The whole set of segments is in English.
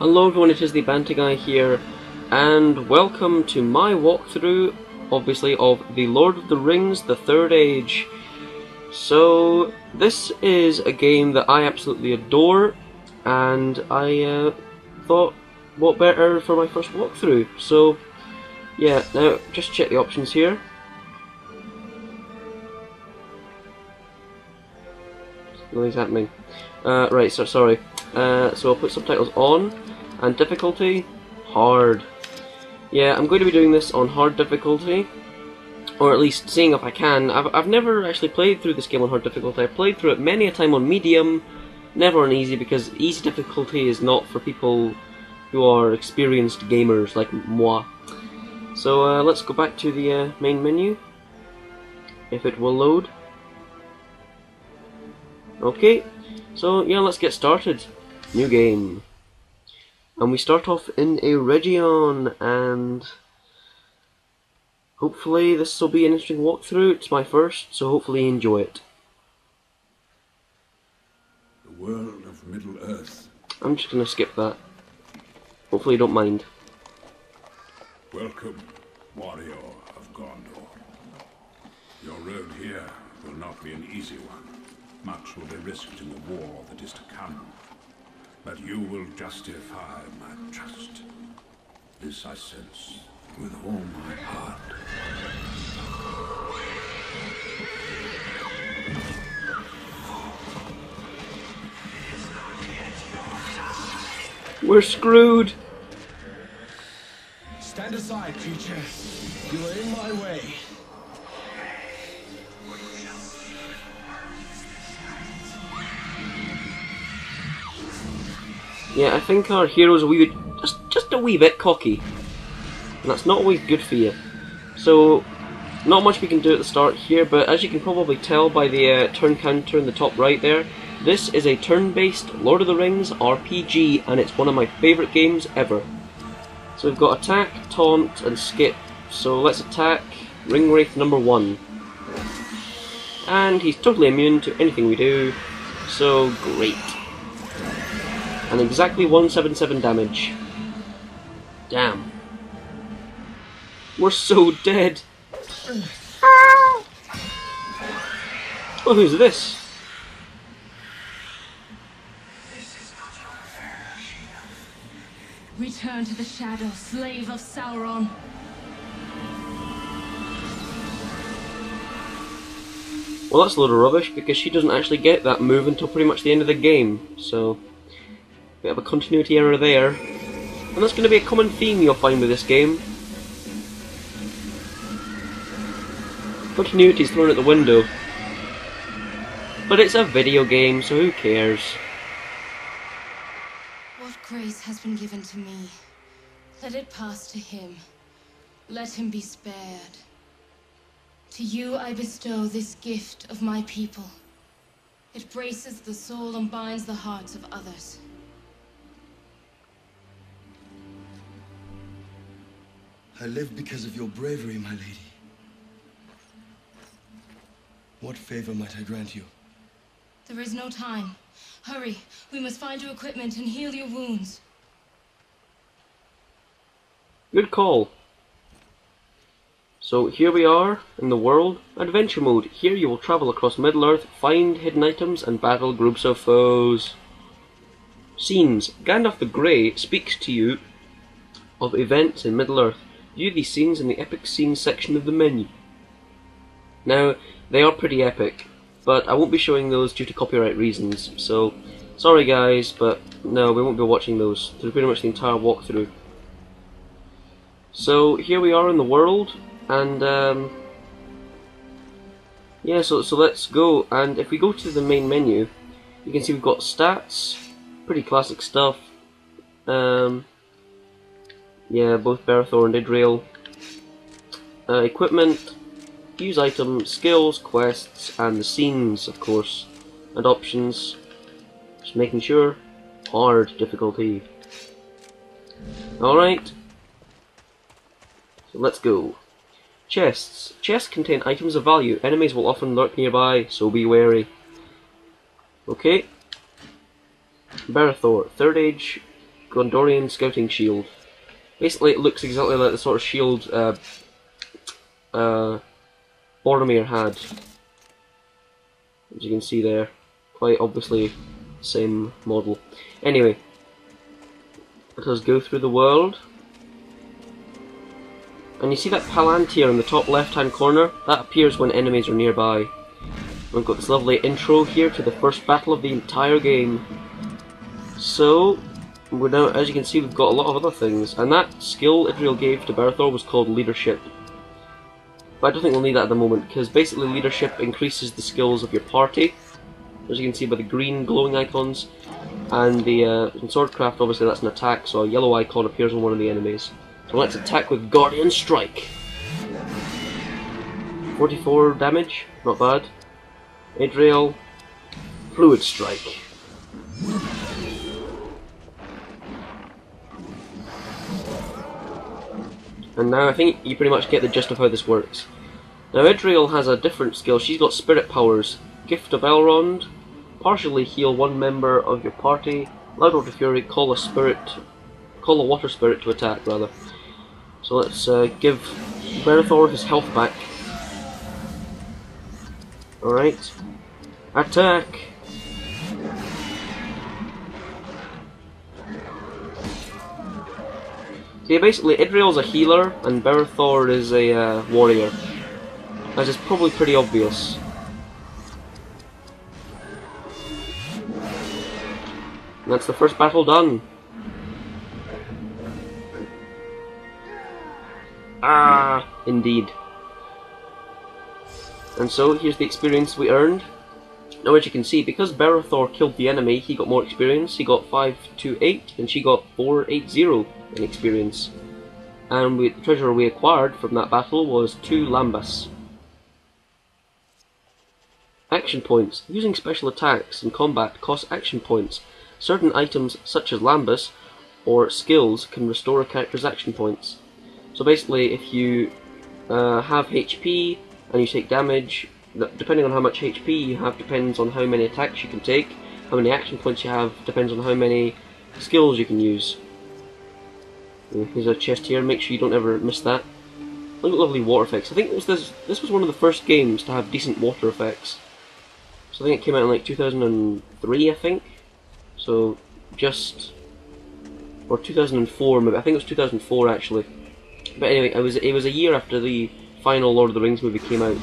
Hello everyone, it is the Banter Guy here, and welcome to my walkthrough, obviously, of The Lord of the Rings, The Third Age. So, this is a game that I absolutely adore, and I uh, thought, what better for my first walkthrough? So, yeah, now, just check the options here. Nothing's happening. Uh, right, so sorry. Uh, so I'll put subtitles on, and difficulty, hard. Yeah, I'm going to be doing this on hard difficulty, or at least seeing if I can. I've, I've never actually played through this game on hard difficulty. I've played through it many a time on medium, never on easy, because easy difficulty is not for people who are experienced gamers like moi. So uh, let's go back to the uh, main menu, if it will load. Okay, so yeah, let's get started. New game. And we start off in Eregion, and hopefully this will be an interesting walkthrough. It's my first, so hopefully you enjoy it. The world of Middle Earth. I'm just gonna skip that. Hopefully you don't mind. Welcome, warrior of Gondor. Your road here will not be an easy one. Much will be risked in the war that is to come. But you will justify my trust. This I sense with all my heart. We're screwed! Stand aside, creature. Yeah, I think our hero's a wee bit, just, just a wee bit cocky. And that's not always good for you. So, not much we can do at the start here, but as you can probably tell by the uh, turn counter in the top right there, this is a turn-based Lord of the Rings RPG, and it's one of my favourite games ever. So we've got attack, taunt, and skip. So let's attack Ringwraith number one. And he's totally immune to anything we do, so great. And exactly 177 damage. Damn. We're so dead. Oh, who's this? Return to the shadow, slave of Sauron. Well, that's a load of rubbish because she doesn't actually get that move until pretty much the end of the game. So, we have a continuity error there. And that's going to be a common theme you'll find with this game. Continuity is thrown out the window. But it's a video game, so who cares? What grace has been given to me? Let it pass to him. Let him be spared. To you I bestow this gift of my people. It braces the soul and binds the hearts of others. I live because of your bravery, my lady. What favor might I grant you? There is no time. Hurry, we must find your equipment and heal your wounds. Good call. So here we are in the world adventure mode. Here you will travel across Middle Earth, find hidden items, and battle groups of foes. Scenes. Gandalf the Grey speaks to you of events in Middle Earth. View these scenes in the epic scenes section of the menu. Now, they are pretty epic, but I won't be showing those due to copyright reasons, so sorry guys, but no, we won't be watching those through pretty much the entire walkthrough. So here we are in the world, and um, yeah, so so let's go. And if we go to the main menu, you can see we've got stats, pretty classic stuff. Um, yeah, both Berethor and Idrial. Uh, equipment, use item, skills, quests, and the scenes, of course, and options. Just making sure. Hard difficulty. Alright. So let's go. Chests. Chests contain items of value. Enemies will often lurk nearby, so be wary. Okay. Berethor, third age Gondorian Scouting Shield. Basically, it looks exactly like the sort of shield uh, uh, Boromir had. As you can see there, quite obviously same model. Anyway, let us go through the world. And you see that Palantir in the top left hand corner? That appears when enemies are nearby. We've got this lovely intro here to the first battle of the entire game. So, we're now, as you can see, we've got a lot of other things. And that skill Idrial gave to Berethor was called Leadership. But I don't think we'll need that at the moment, because basically leadership increases the skills of your party, as you can see by the green glowing icons, and the uh, in Swordcraft obviously that's an attack, so a yellow icon appears on one of the enemies. So let's attack with Guardian Strike. 44 damage, not bad. Idrial, Fluid Strike. And now I think you pretty much get the gist of how this works. Now Idrial has a different skill, she's got spirit powers. Gift of Elrond, partially heal one member of your party, Loud Water Fury, call a spirit, call a water spirit to attack rather. So let's uh, give Berethor his health back. Alright. Attack! Yeah, basically Idrial's a healer and Berethor is a uh, warrior. As is probably pretty obvious. And that's the first battle done. Ah, indeed. And so, here's the experience we earned. Now as you can see, because Berethor killed the enemy, he got more experience. He got 528, and she got 480 in experience. And we, the treasure we acquired from that battle was two Lembas. Action points. Using special attacks in combat costs action points. Certain items, such as Lembas, or skills, can restore a character's action points. So basically, if you uh, have HP and you take damage, depending on how much HP you have depends on how many attacks you can take, how many action points you have depends on how many skills you can use. Here's a chest here, make sure you don't ever miss that. Look at lovely water effects. I think this, this, this was one of the first games to have decent water effects. So I think it came out in like 2003, I think. So just or 2004, maybe I think it was 2004 actually. But anyway, it was it was a year after the final Lord of the Rings movie came out.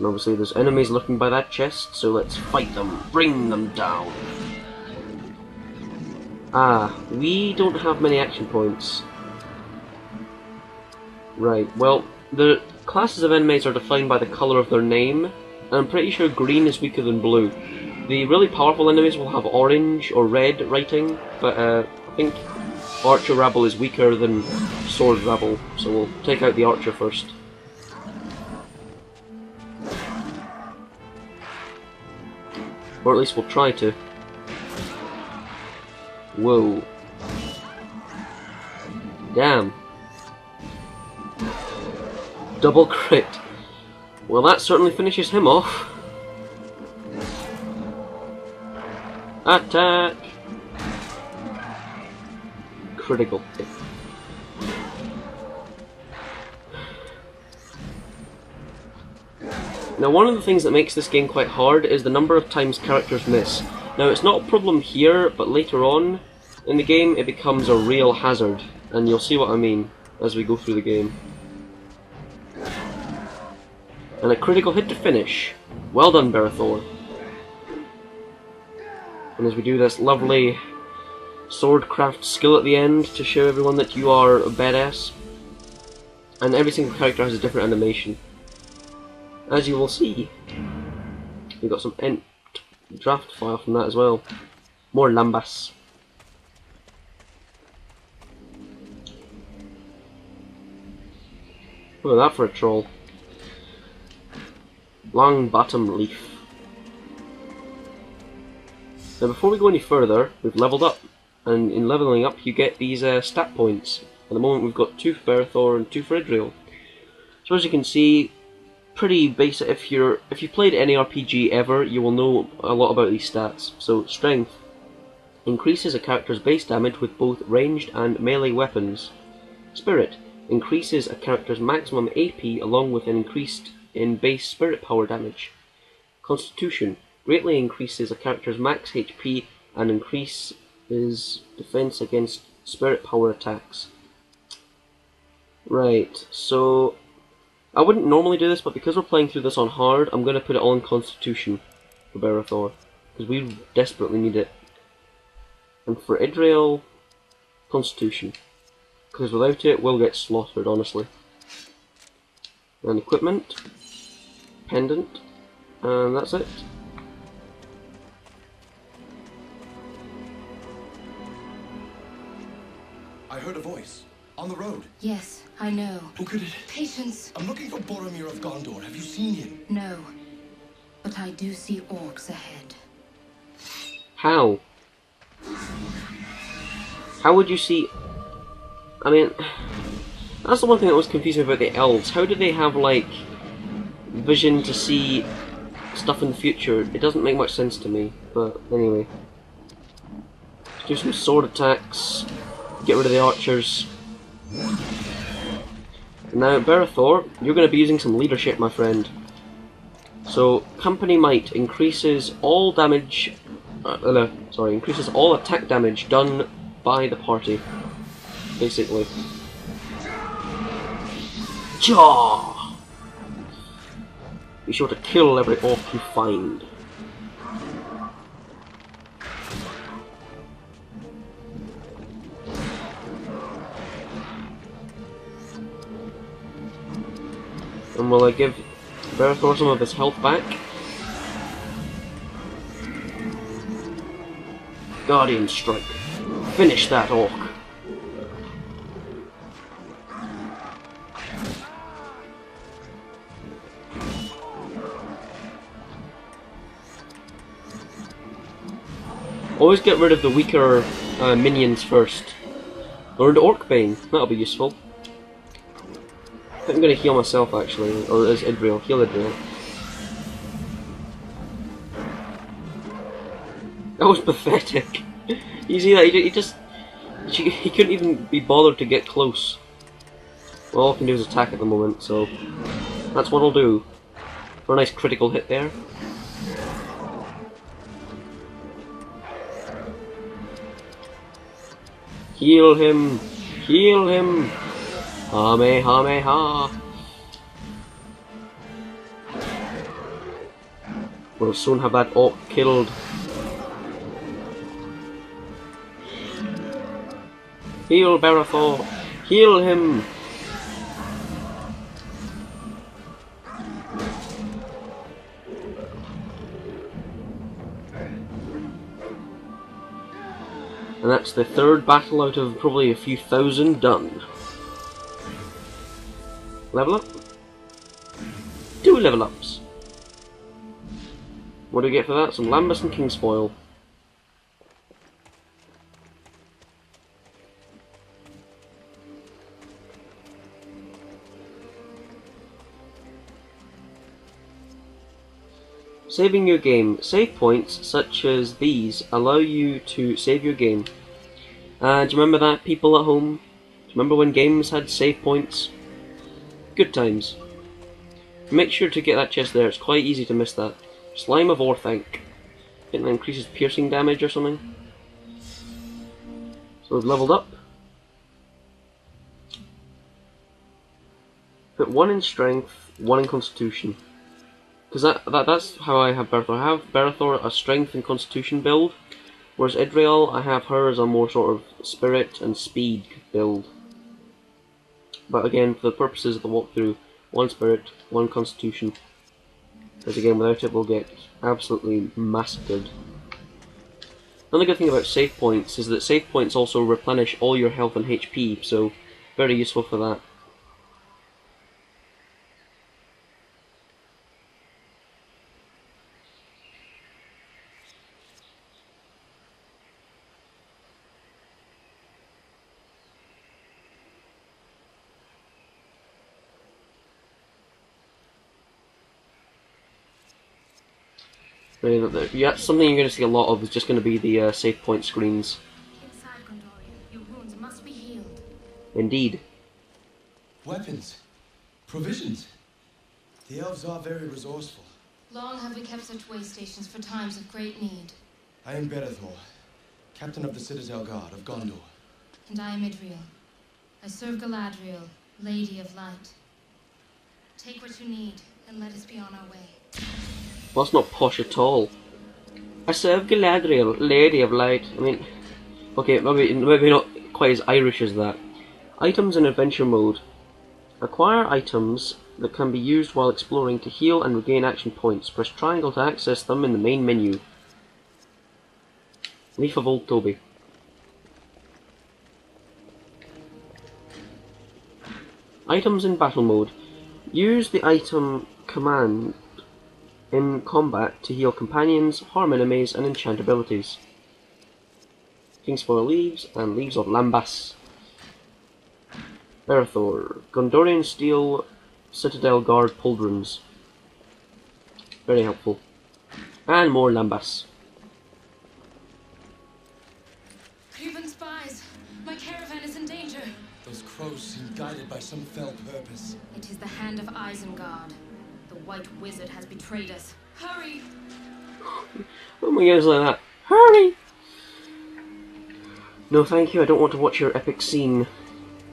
And obviously there's enemies lurking by that chest, so let's fight them, bring them down. Ah, we don't have many action points. Right, well, the classes of enemies are defined by the colour of their name, and I'm pretty sure green is weaker than blue. The really powerful enemies will have orange or red writing, but uh, I think Archer Rabble is weaker than Sword Rabble, so we'll take out the Archer first. Or at least we'll try to. Whoa. Damn. Double crit. Well, that certainly finishes him off. Attack! Critical hit. Now one of the things that makes this game quite hard is the number of times characters miss. Now it's not a problem here, but later on in the game it becomes a real hazard, and you'll see what I mean as we go through the game. And a critical hit to finish. Well done, Berethor. And as we do this lovely swordcraft skill at the end to show everyone that you are a badass. And every single character has a different animation. As you will see. We got some ent draft file from that as well. More Lembas. Look at that for a troll. Long bottom leaf. Now before we go any further, we've leveled up, and in leveling up you get these uh, stat points. At the moment we've got two for Berethor and two for Idrial. So as you can see, pretty basic. If you're if you played any RPG ever, you will know a lot about these stats. So strength, increases a character's base damage with both ranged and melee weapons. Spirit increases a character's maximum AP along with an increased in base spirit power damage. Constitution greatly increases a character's max HP and increases defense against spirit power attacks. Right, so I wouldn't normally do this, but because we're playing through this on hard, I'm going to put it all in Constitution for Berethor, because we desperately need it. And for Idrial, Constitution, because without it, we'll get slaughtered, honestly. And equipment, pendant, and that's it. I heard a voice. On the road. Yes, I know. Who could it? Patience. I'm looking for Boromir of Gondor. Have you seen him? No. But I do see orcs ahead. How? How would you see... I mean, that's the one thing that was confusing about the elves. How do they have, like, vision to see stuff in the future? It doesn't make much sense to me, but anyway. Let's do some sword attacks, get rid of the archers. Now, Berethor, you're going to be using some leadership, my friend. So, Company Might increases all damage, uh, uh, sorry, increases all attack damage done by the party, basically. Jaw! Be sure to kill every orc you find. And will I give Berethor some of his health back? Guardian Strike. Finish that orc. Always get rid of the weaker uh, minions first. Or the Orc Bane, that'll be useful. Think I'm gonna heal myself actually, or is Idrial? Heal Idrial. That was pathetic. you see that? He, just. He, he couldn't even be bothered to get close. Well, all I can do is attack at the moment, so. That's what I'll do. For a nice critical hit there. Heal him! Heal him! Kamehameha! We'll soon have that orc killed. Heal Berethor! Heal him! And that's the third battle out of probably a few thousand done. Level up? Two level ups. What do we get for that? Some Lembas and Kingsfoil. Saving your game. Save points such as these allow you to save your game. Uh, do you remember that, people at home? Do you remember when games had save points? Good times. Make sure to get that chest there, it's quite easy to miss that. Slime of Orthanc. I think that increases piercing damage or something. So we've leveled up. Put one in strength, one in constitution. Because that, that that's how I have Berethor. I have Berethor a strength and constitution build, whereas Idrial, I have her as a more sort of spirit and speed build. But again, for the purposes of the walkthrough, one spirit, one constitution. Because again, without it, we'll get absolutely massacred. Another good thing about save points is that save points also replenish all your health and HP, so very useful for that. Yeah, something you're going to see a lot of is just going to be the uh, save point screens. Inside, Gondorian. Your wounds must be healed. Indeed. Weapons. Provisions. The elves are very resourceful. Long have we kept such way stations for times of great need. I am Berethor, captain of the Citadel Guard of Gondor. And I am Idrial. I serve Galadriel, Lady of Light. Take what you need, and let us be on our way. Well, that's not posh at all. I serve Galadriel, Lady of Light. I mean, okay, maybe maybe not quite as Irish as that. Items in adventure mode. Acquire items that can be used while exploring to heal and regain action points. Press triangle to access them in the main menu. Leaf of Old Toby. Items in battle mode. Use the item command in combat to heal companions, harm enemies, and enchant abilities. King's Kingsfoil Leaves and Leaves of Lembas. Berethor. Gondorian Steel Citadel Guard Pauldrons. Very helpful. And more Lembas. Crebain spies! My caravan is in danger! Those crows seem guided by some fell purpose. It is the hand of Isengard. White Wizard has betrayed us. Hurry! Oh my goodness, like that. Hurry! No, thank you. I don't want to watch your epic scene.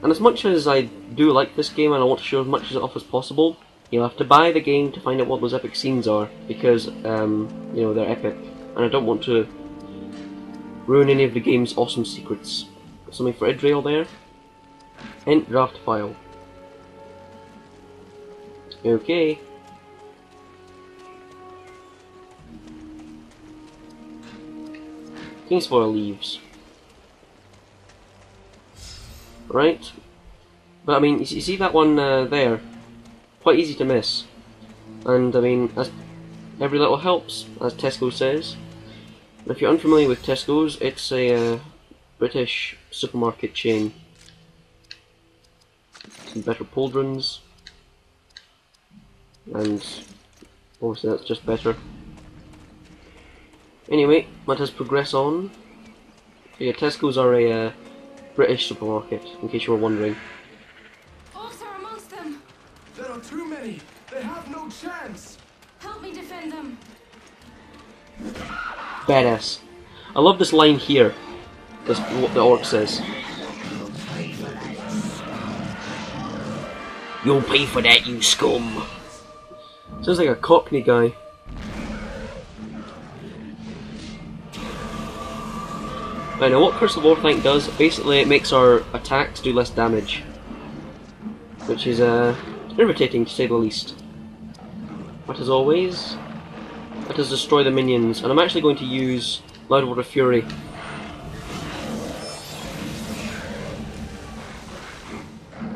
And as much as I do like this game and I want to show as much it off as possible, you'll have to buy the game to find out what those epic scenes are because, um, you know, they're epic. And I don't want to ruin any of the game's awesome secrets. Something for Idrial there. Ent draft file. Okay. Kingsfoil leaves. Right. But I mean, you see, that one uh, there? Quite easy to miss. And I mean, every little helps, as Tesco says. And if you're unfamiliar with Tesco's, it's a uh, British supermarket chain. Some better pauldrons. And obviously that's just better. Anyway, let us progress on. So yeah, Tesco's are a uh, British supermarket, in case you were wondering. Orcs are amongst them! There are too many. They have no chance. Help me defend them! Badass. I love this line here. This what the orc says. You'll pay for that, you scum. Sounds like a Cockney guy. I know what Curse of Orthanc does. Basically, it makes our attacks do less damage, which is uh, irritating to say the least. But as always, let us destroy the minions, and I'm actually going to use Loudwater Fury.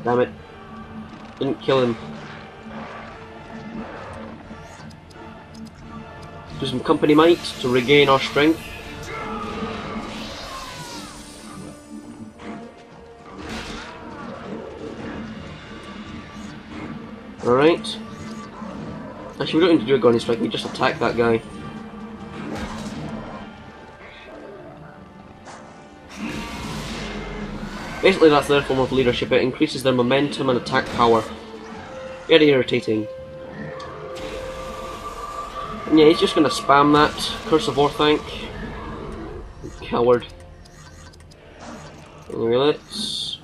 Damn it. Didn't kill him. Do some company might to regain our strength. Actually, we don't need to do a Gunny Strike, we just attack that guy. Basically, that's their form of leadership. It increases their momentum and attack power. Very irritating. And yeah, he's just gonna spam that Curse of Orthanc. Coward. Anyway, let's...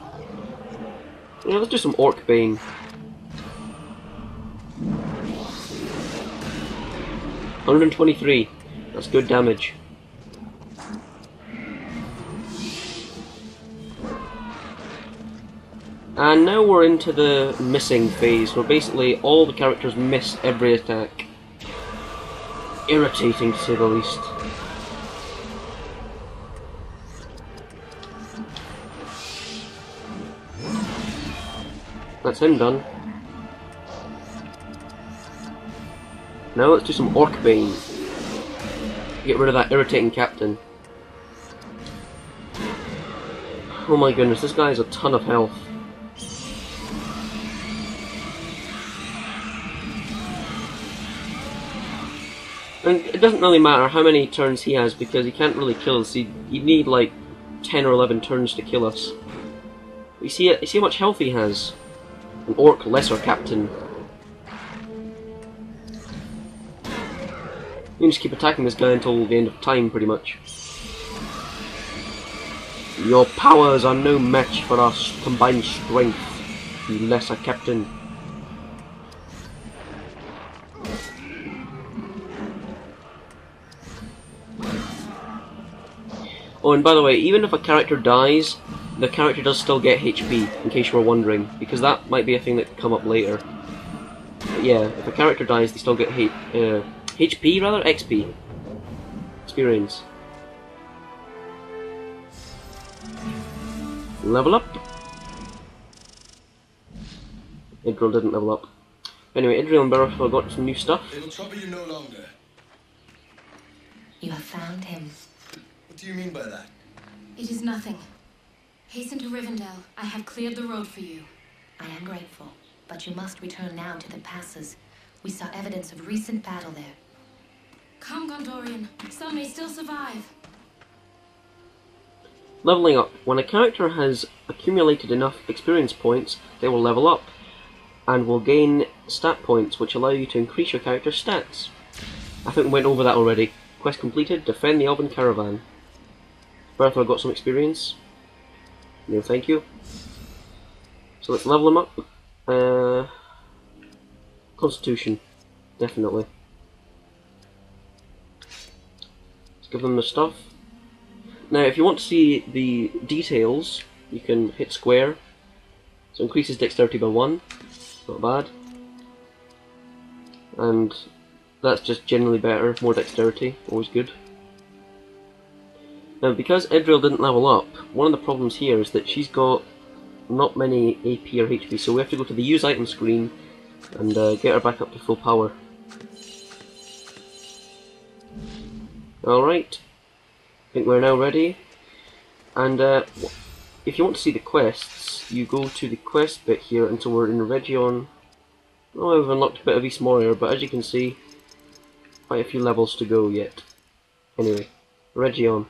Yeah, let's do some Orc Bane. Hundred and twenty-three. That's good damage. And now we're into the missing phase, where basically all the characters miss every attack. Irritating to say the least. That's him done. Now let's do some Orc Bane. Get rid of that irritating captain. Oh my goodness, this guy has a ton of health. And it doesn't really matter how many turns he has because he can't really kill us. You need like 10 or 11 turns to kill us. You see, you see how much health he has? An orc lesser captain. You can just keep attacking this guy until the end of time, pretty much. Your powers are no match for our combined strength, you lesser captain. Oh, and by the way, even if a character dies, the character does still get HP, in case you were wondering, because that might be a thing that could come up later. But yeah, if a character dies, they still get H uh, HP, rather? XP. Experience. Level up. Idrial didn't level up. Anyway, Idrial and Berethor got some new stuff. It'll trouble you no longer. You have found him. What do you mean by that? It is nothing. Hasten to Rivendell. I have cleared the road for you. I am grateful, but you must return now to the passes. We saw evidence of recent battle there. Come, Gondorian. Some may still survive. Leveling up. When a character has accumulated enough experience points, they will level up, and will gain stat points which allow you to increase your character's stats. I think we went over that already. Quest completed, defend the Elven Caravan. Bertha got some experience. No, thank you. So let's level him up. Uh, Constitution, definitely. Let's give them the stuff. Now, if you want to see the details, you can hit square. So increases dexterity by one. Not bad. And that's just generally better, more dexterity, always good. Now, because Idrial didn't level up, one of the problems here is that she's got not many AP or HP, so we have to go to the use item screen and uh, get her back up to full power. Alright, I think we're now ready. And uh, if you want to see the quests, you go to the quest bit here until we're in Eregion. Oh, I've unlocked a bit of East Moria, but as you can see, quite a few levels to go yet. Anyway, Eregion.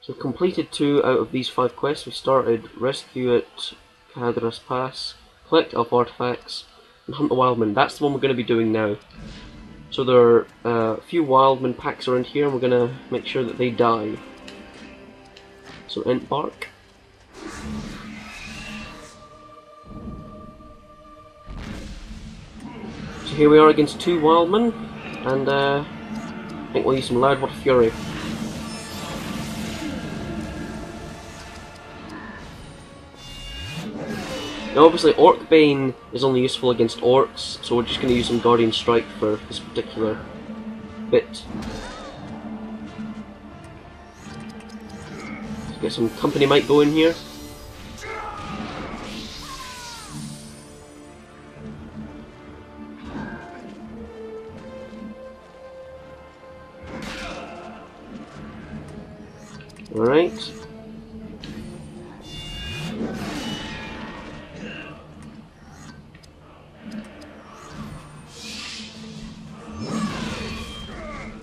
So completed two out of these five quests. We started Rescue at Caradhras Pass, Collect Elf Artifacts, and Hunt the Wildman. That's the one we're going to be doing now. So there are uh, a few Wildman packs around here, and we're going to make sure that they die. So Ent Bark. So here we are against two Wildmen, and uh, I think we'll use some Loudwater Fury. Now obviously Orc Bane is only useful against orcs, so we're just going to use some Guardian Strike for this particular bit. Get some Company Might go in here. Alright.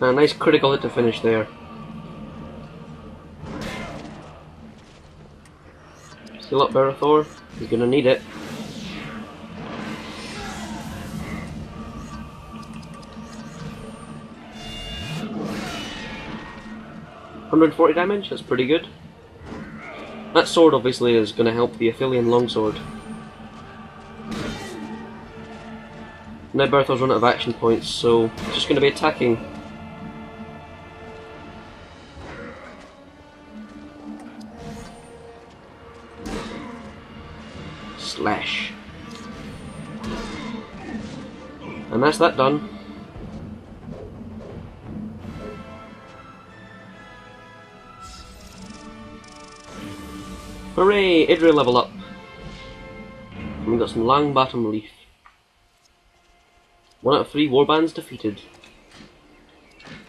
A nice critical hit to finish there. Still up Berethor. He's gonna need it. Hundred forty damage. That's pretty good. That sword obviously is to help the Ithilien longsword. Now Berethor's run out of action points, so just going to be attacking. Slash. And that's that done. Hooray! Idrial level up. And we got some Longbottom Leaf. One out of three warbands defeated.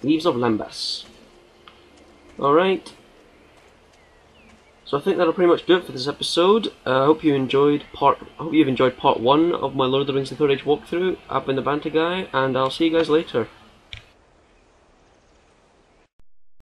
Leaves of Lembas. Alright. So I think that'll pretty much do it for this episode. Uh, I hope you enjoyed part. I hope you've enjoyed part one of my Lord of the Rings: The Third Age walkthrough. I've been the Banter Guy, and I'll see you guys later.